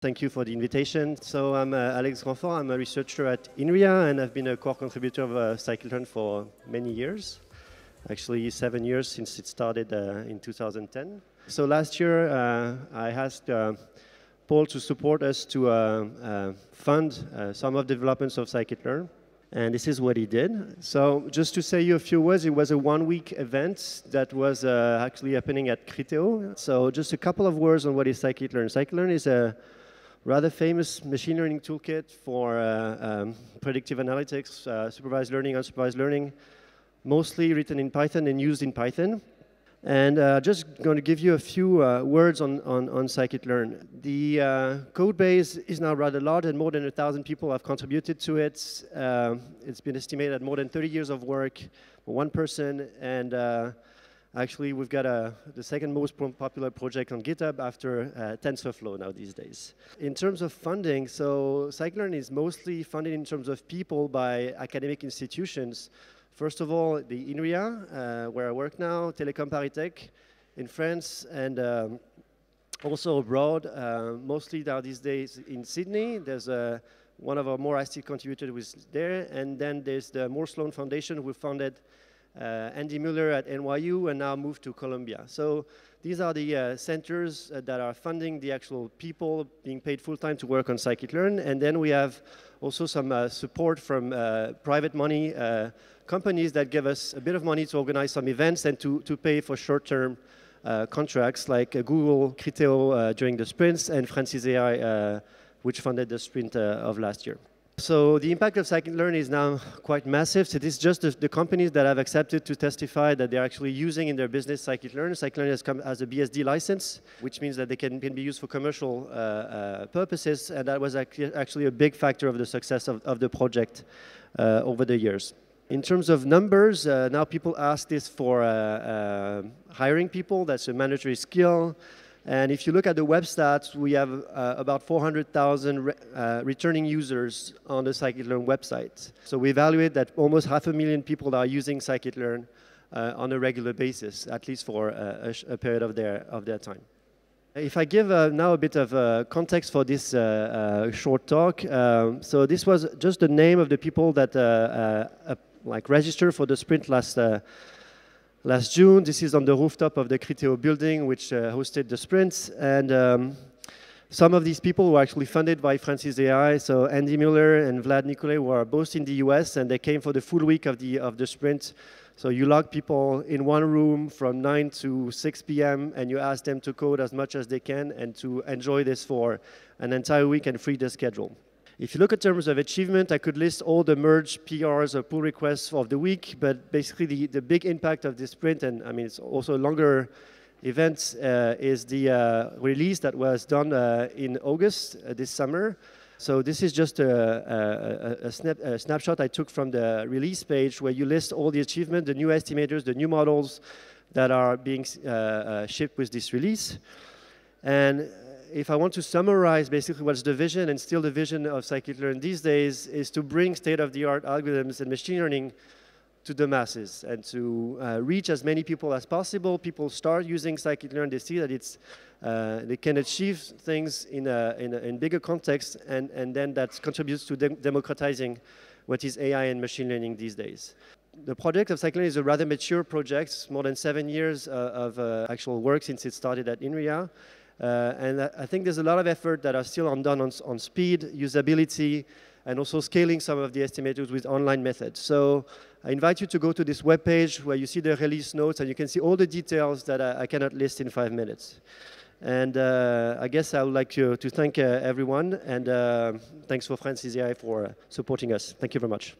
Thank you for the invitation. So I'm uh, Alex Gramfort. I'm a researcher at INRIA, and I've been a core contributor of uh, Scikit-learn for many years. Actually, seven years since it started uh, in 2010. So last year, uh, I asked uh, Paul to support us to uh, fund some of the developments of Scikit-learn. And this is what he did. So just to say you a few words, it was a one-week event that was actually happening at Criteo. So just a couple of words on what is Scikit-learn. Scikit-learn is a rather famous machine learning toolkit for uh, um, predictive analytics, uh, supervised learning, unsupervised learning, mostly written in Python and used in Python. And uh, just going to give you a few uh, words on, on, on scikit-learn. The uh, code base is now rather large and more than a thousand people have contributed to it. Uh, it's been estimated at more than 30 years of work for one person and uh, Actually, we've got a, the second most popular project on GitHub after uh, TensorFlow now these days. In terms of funding, so Scikit-learn is mostly funded in terms of people by academic institutions. First of all, the INRIA, uh, where I work now, Telecom Paris in France, and um, also abroad, uh, mostly now these days in Sydney. There's a, one of our more active contributors was there, and then there's the Moore Sloan Foundation who funded uh, Andy Mueller at NYU, and now moved to Columbia. So these are the uh, centers uh, that are funding the actual people being paid full-time to work on scikit-learn. And then we have also some uh, support from uh, private money uh, companies that give us a bit of money to organize some events and to, to pay for short-term contracts like Google, Criteo during the sprints, and France is AI, which funded the sprint of last year. So the impact of scikit-learn is now quite massive. So it is just the, the, companies that have accepted to testify that they're actually using in their business scikit-learn. Scikit-learn has come as a BSD license, which means that they can, can be used for commercial uh, uh, purposes, and that was actually a big factor of the success of, of the project uh, over the years. In terms of numbers, uh, now people ask this for uh, uh, hiring people. That's a mandatory skill. And if you look at the web stats, we have uh, about 400,000 re uh, returning users on the scikit-learn website. So we evaluate that almost half a million people are using scikit-learn uh, on a regular basis, at least for a, a, period of their, of their time. If I give uh, now a bit of uh, context for this uh, short talk, um, so this was just the name of the people that like registered for the sprint last last June. This is on the rooftop of the Criteo building, which uh, hosted the sprints. And um, some of these people were actually funded by France is AI. So Andy Mueller and Vlad Niculae were both in the US, and they came for the full week of the, of the sprint. So you lock people in one room from 9 to 6 p.m., and you ask them to code as much as they can and to enjoy this for an entire week and free the schedule. If you look at terms of achievement, I could list all the merge PRs or pull requests of the week, but basically the, the big impact of this sprint, and I mean, it's also longer event, uh, is the uh, release that was done uh, in August uh, this summer. So this is just a, a, a, snap, a, snapshot I took from the release page where you list all the achievement, the new estimators, the new models that are being uh, uh, shipped with this release. And if I want to summarize basically what's the vision and still the vision of scikit-learn these days is to bring state-of-the-art algorithms and machine learning to the masses and to uh, reach as many people as possible. People start using scikit-learn, they see that it's, uh, they can achieve things in a, in, a, in bigger context and, and then that contributes to dem democratizing what is AI and machine learning these days. The project of scikit-learn is a rather mature project, more than seven years uh, of uh, actual work since it started at INRIA. Uh, and I think there's a lot of effort that are still undone on, on speed, usability, and also scaling some of the estimators with online methods. So I invite you to go to this webpage where you see the release notes and you can see all the details that I, I cannot list in five minutes. And uh, I guess I would like to, to thank uh, everyone and uh, thanks for France is AI for supporting us. Thank you very much.